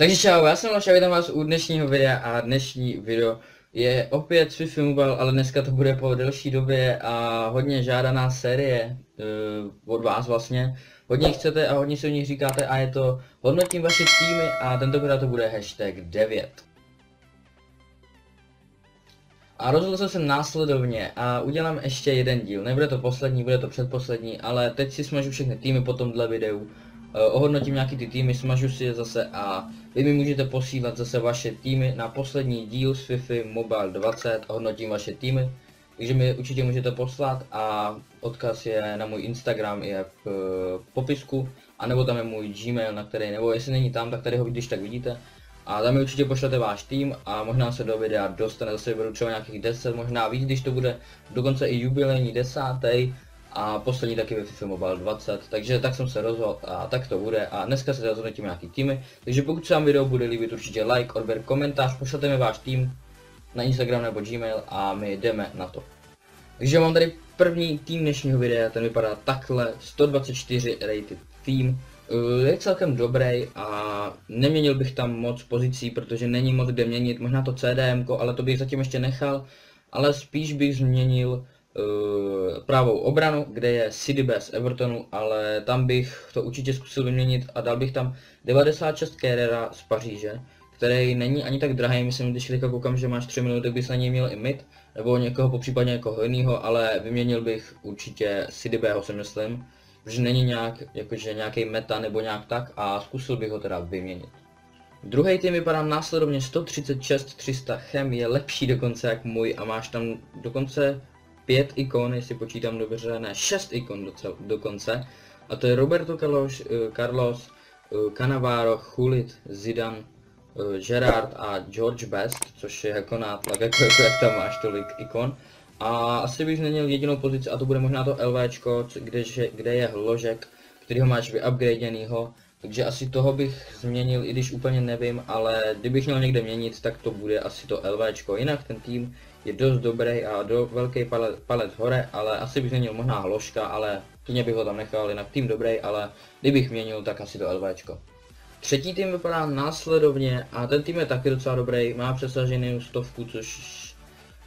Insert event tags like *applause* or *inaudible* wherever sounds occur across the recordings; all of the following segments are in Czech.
Takže čau, já jsem Laša, vítám vás u dnešního videa a dnešní video je opět Mobile, ale dneska to bude po delší době a hodně žádaná série uh, od vás vlastně. Hodně chcete a hodně si o nich říkáte a je to hodnotím vaše týmy a tentokrát to bude hashtag 9. A rozhodl jsem se následovně a udělám ještě jeden díl. Nebude to poslední, bude to předposlední, ale teď si smažu všechny týmy po tomhle videu ohodnotím nějaký ty týmy, smažu si je zase a vy mi můžete posílat zase vaše týmy na poslední díl z FIFA Mobile 20 a hodnotím vaše týmy. Takže mi určitě můžete poslat a odkaz je na můj Instagram, je v eh, popisku, anebo tam je můj Gmail, na který, nebo jestli není tam, tak tady ho když tak vidíte. A tam mi určitě pošlete váš tým a možná se do videa dostane zase budu třeba nějakých 10, možná víc, když to bude dokonce i jubilejní desátý a poslední taky ve FIFA Mobile 20, takže tak jsem se rozhodl a tak to bude. A dneska se rozhodneme nějaký týmy, takže pokud se vám video bude líbit určitě like, odběr, komentář, pošlete mi váš tým na Instagram nebo Gmail a my jdeme na to. Takže mám tady první tým dnešního videa, ten vypadá takhle, 124 rated tým, eh, je celkem dobrý a neměnil bych tam moc pozicí, protože není moc kde měnit, možná to CDM, ale to bych zatím ještě nechal, ale spíš bych změnil pravou obranu, kde je Sidibe z Evertonu, ale tam bych to určitě zkusil vyměnit a dal bych tam 96 Carrera z Paříže, který není ani tak drahý, myslím, když teďka koukám, že máš 3 minuty, bys na něj měl i mid, nebo někoho popřípadně někoho jiného, ale vyměnil bych určitě Sidibeho si myslím, že není nějak, jakože nějaký meta nebo nějak tak a zkusil bych ho teda vyměnit. Druhý tým vypadá následovně 136 300 chem je lepší dokonce jak můj a máš tam dokonce pět ikon, jestli počítám dobře, ne, šest ikon docela, dokonce. A to je Roberto Carlos, uh, Carlos uh, Cannavaro, Chulit, Zidane, uh, Gerard a George Best, což je jako nátlak, jako, *laughs* jako jak tam máš tolik ikon. A asi bych změnil jedinou pozici a to bude možná to LVčko, kde, kde je hložek, který ho máš vyupgradenýho. Takže asi toho bych změnil, i když úplně nevím, ale kdybych měl někde měnit, tak to bude asi to LVčko. Jinak ten tým je dost dobrý a do velký palet, palet hore, ale asi bych měnil možná hložka, ale klidně bych ho tam nechal, jinak tým dobrý, ale kdybych měnil, tak asi to LVčko. Třetí tým vypadá následovně a ten tým je taky docela dobrý, má přesaženou stovku, což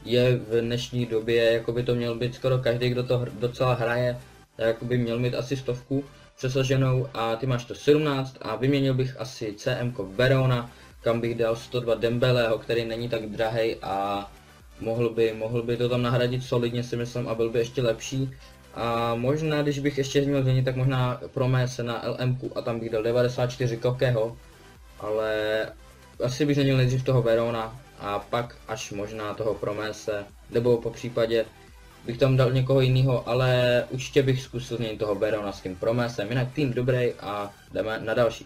je v dnešní době, jako by to měl být skoro každý, kdo to docela hraje, tak by měl mít asi stovku přesaženou a ty máš to 17 a vyměnil bych asi CM Verona, kam bych dal 102 Dembeleho, který není tak drahý a mohl by, mohl by to tam nahradit solidně si myslím a byl by ještě lepší. A možná, když bych ještě měl změnit, tak možná se na LM a tam bych dal 94 Kokeho, ale asi bych změnil nejdřív toho Verona a pak až možná toho Promese, nebo po případě bych tam dal někoho jiného, ale určitě bych zkusil změnit toho Verona s tím Promesem, jinak tým dobrý a jdeme na další.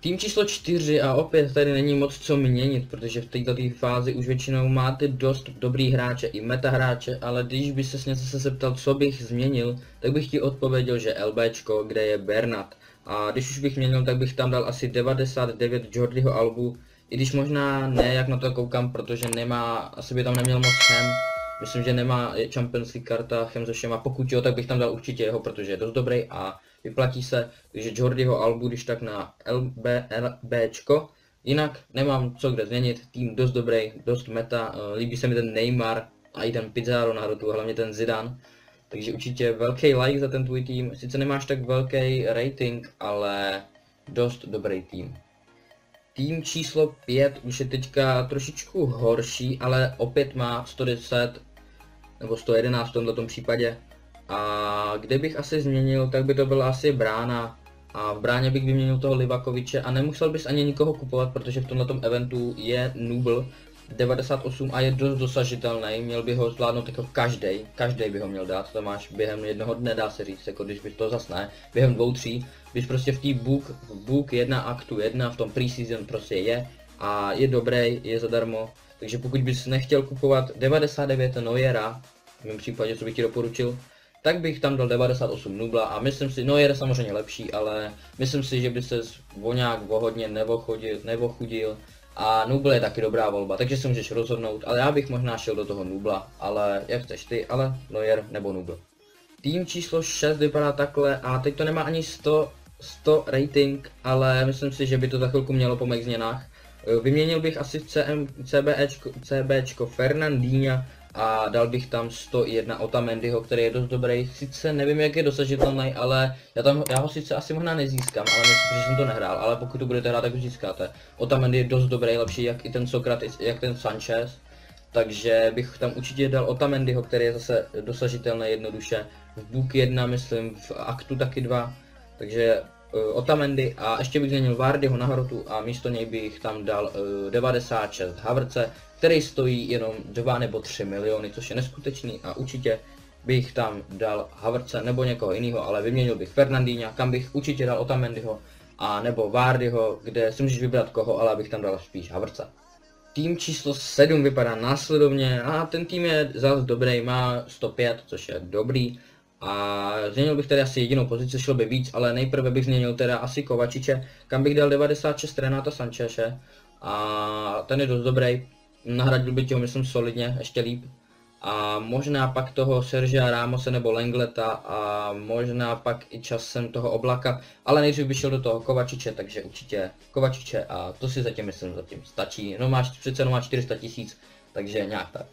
Tým číslo 4 a opět tady není moc co měnit, protože v této fázi už většinou máte dost dobrý hráče i meta hráče, ale když by se něco se zeptal, co bych změnil, tak bych ti odpověděl, že LBčko, kde je Bernat. A když už bych měnil, tak bych tam dal asi 99 Jordyho Albu, i když možná ne, jak na to koukám, protože nemá, asi by tam neměl moc chem. Myslím, že nemá Champions League karta chem se všema, pokud jo, tak bych tam dal určitě jeho, protože je dost dobrý a vyplatí se, takže Jordyho Albu, když tak na LB, LBčko. Jinak nemám co kde změnit, tým dost dobrý, dost meta, eh, líbí se mi ten Neymar a i ten Pizarro na rotu, hlavně ten Zidane. Takže určitě velký like za ten tvůj tým, sice nemáš tak velký rating, ale dost dobrý tým. Tým číslo 5 už je teďka trošičku horší, ale opět má 110 nebo 111 v tomto případě. A kde bych asi změnil, tak by to byla asi brána. A v bráně bych vyměnil toho Livakoviče a nemusel bys ani nikoho kupovat, protože v tomto eventu je Nubl 98 a je dost dosažitelný, měl by ho zvládnout jako každý, každý by ho měl dát, to máš během jednoho dne, dá se říct, jako když bys to zas ne, během dvou, tří, bys prostě v té book, book 1 aktu 1 v tom preseason prostě je a je dobrý, je zadarmo, takže pokud bys nechtěl kupovat 99 Neuera, v mém případě, co bych ti doporučil, tak bych tam dal 98 nubla a myslím si, no je samozřejmě lepší, ale myslím si, že by se voňák vohodně nevochodil, nevochudil a nubl je taky dobrá volba, takže si můžeš rozhodnout, ale já bych možná šel do toho nubla, ale jak chceš ty, ale Neuer nebo nubl. Tým číslo 6 vypadá takhle a teď to nemá ani 100 100 rating, ale myslím si, že by to za chvilku mělo po mých změnách. Vyměnil bych asi CM, CBčko, CBčko a dal bych tam 101 Otamendiho, který je dost dobrý. Sice nevím, jak je dosažitelný, ale já, tam, já ho sice asi možná nezískám, ale myslím, že jsem to nehrál, ale pokud to budete hrát, tak ho získáte. Otamendi je dost dobrý, lepší jak i ten Sokratis, jak ten Sanchez. Takže bych tam určitě dal Otamendiho, který je zase dosažitelný jednoduše. V Book 1, myslím, v Aktu taky 2. Takže uh, Otamendi a ještě bych změnil Vardyho na hrotu a místo něj bych tam dal uh, 96 Havrce, který stojí jenom 2 nebo 3 miliony, což je neskutečný a určitě bych tam dal Havrce nebo někoho jiného, ale vyměnil bych Fernandíňa, kam bych určitě dal Otamendiho a nebo Vardyho, kde si můžeš vybrat koho, ale abych tam dal spíš Havrce. Tým číslo 7 vypadá následovně a ten tým je zase dobrý, má 105, což je dobrý. A změnil bych tedy asi jedinou pozici, šlo by víc, ale nejprve bych změnil teda asi Kovačiče, kam bych dal 96 Renata Sancheše. A ten je dost dobrý, nahradil by ho myslím solidně, ještě líp. A možná pak toho Sergio Ramose nebo Lengleta a možná pak i časem toho Oblaka, ale nejdřív by šel do toho Kovačiče, takže určitě Kovačiče a to si zatím myslím zatím stačí. No máš přece jenom má 400 tisíc, takže nějak tak.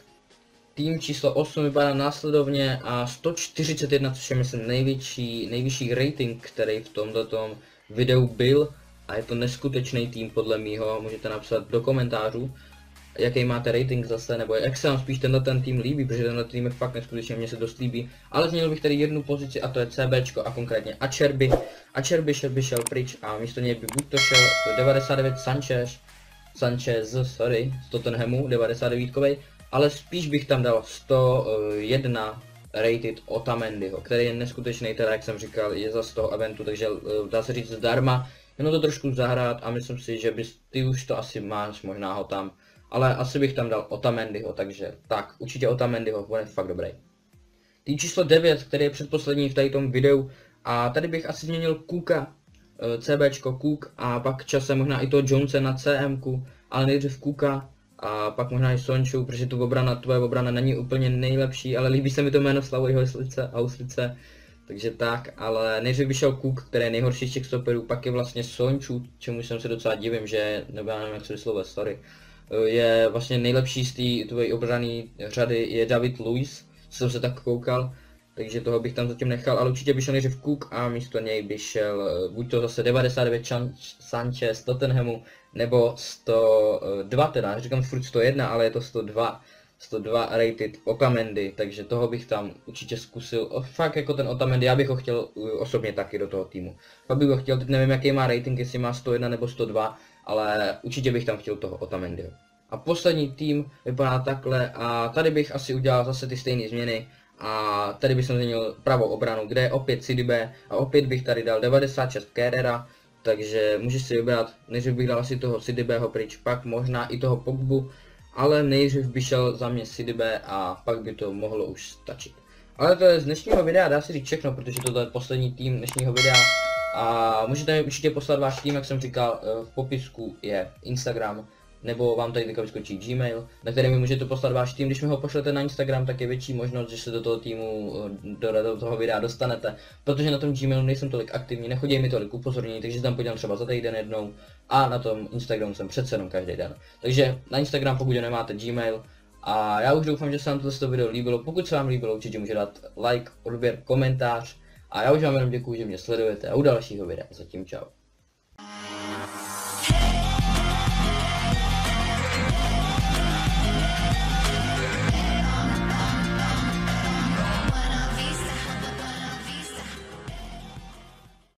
Tým číslo 8 vypadá následovně a 141, což je myslím největší, nejvyšší rating, který v tomto videu byl. A je to neskutečný tým podle mýho, můžete napsat do komentářů jaký máte rating zase, nebo jak se vám spíš tenhle ten tým líbí, protože tenhle tým je fakt neskutečně, mně se dost líbí. Ale změnil bych tady jednu pozici a to je CBčko a konkrétně Ačerby. Ačerby šel by šel pryč a místo něj by buď to šel 99 Sanchez, Sanchez, sorry, z Tottenhamu, 99 kovej, ale spíš bych tam dal 101 rated Otamendiho, který je neskutečný, teda jak jsem říkal, je za z toho eventu, takže eh, dá se říct zdarma, jenom to trošku zahrát a myslím si, že bys, ty už to asi máš, možná ho tam ale asi bych tam dal Otamendiho, takže tak, určitě Otamendiho, on je fakt dobrý. Tým číslo 9, který je předposlední v tady tom videu, a tady bych asi změnil Kuka, eh, CBčko Cook a pak časem možná i toho Jonese na CMku, ale nejdřív Kuka a pak možná i Sonču, protože tu obrana, tvoje obrana není úplně nejlepší, ale líbí se mi to jméno Slavoj Hoslice, Hoslice, takže tak, ale nejdřív by šel Cook, který je nejhorší z těch stoperů, pak je vlastně Sonču, čemu jsem se docela divím, že, nebo já nevím jak se vyslovuje, sorry, je vlastně nejlepší z té tvojí obrané řady je David co jsem se tak koukal, takže toho bych tam zatím nechal, ale určitě by šel nejdřív Cook a místo něj by šel eh, buď to zase 99 Sanchez Tottenhamu, nebo 102 teda, říkám furt 101, ale je to 102. 102 rated Otamendi, takže toho bych tam určitě zkusil. O, fakt jako ten Otamendi, já bych ho chtěl eh, osobně taky do toho týmu. Pak bych ho chtěl, teď nevím jaký má rating, jestli má 101 nebo 102, ale určitě bych tam chtěl toho Otamendiho. A poslední tým vypadá takhle a tady bych asi udělal zase ty stejné změny a tady bych změnil pravou obranu, kde je opět CDB a opět bych tady dal 96 Kerrera, takže můžeš si vybrat, nejdřív bych dal asi toho CDBho pryč, pak možná i toho Pogbu, ale nejdřív by šel za mě CDB a pak by to mohlo už stačit. Ale to je z dnešního videa, dá se říct všechno, protože to je poslední tým dnešního videa. A můžete mi určitě poslat váš tým, jak jsem říkal, eh, v popisku je Instagram, nebo vám tady teďka vyskočí Gmail, na který mi můžete poslat váš tým. Když mi ho pošlete na Instagram, tak je větší možnost, že se do toho týmu, eh, do, do toho videa dostanete. Protože na tom Gmailu nejsem tolik aktivní, nechodí mi tolik upozornění, takže tam podívám třeba za týden jednou. A na tom Instagramu jsem přece jenom každý den. Takže na Instagram, pokud nemáte Gmail, a já už doufám, že se vám toto video líbilo. Pokud se vám líbilo, určitě můžete dát like, odběr, komentář. A já už vám jenom děkuji, že mě sledujete a u dalšího videa. Zatím čau.